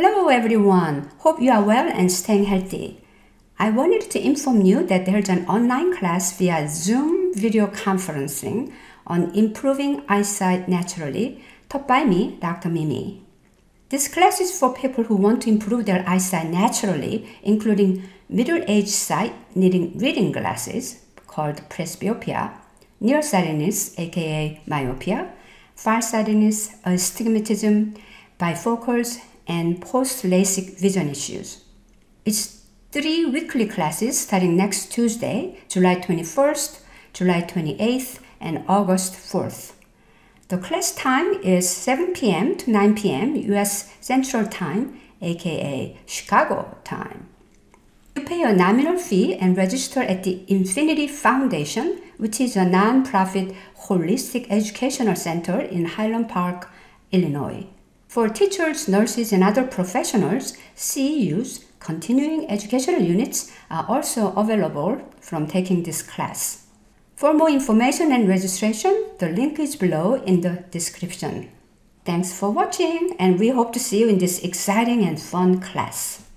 Hello everyone, hope you are well and staying healthy. I wanted to inform you that there's an online class via Zoom video conferencing on improving eyesight naturally taught by me, Dr. Mimi. This class is for people who want to improve their eyesight naturally, including middle-aged sight needing reading glasses called presbyopia, nearsightedness aka myopia, farsightedness, astigmatism, bifocals, and post-LASIK vision issues. It's three weekly classes starting next Tuesday, July 21st, July 28th, and August 4th. The class time is 7 p.m. to 9 p.m. U.S. Central Time, aka Chicago time. You pay a nominal fee and register at the Infinity Foundation, which is a non-profit holistic educational center in Highland Park, Illinois. For teachers, nurses, and other professionals, CEUs, continuing educational units, are also available from taking this class. For more information and registration, the link is below in the description. Thanks for watching, and we hope to see you in this exciting and fun class.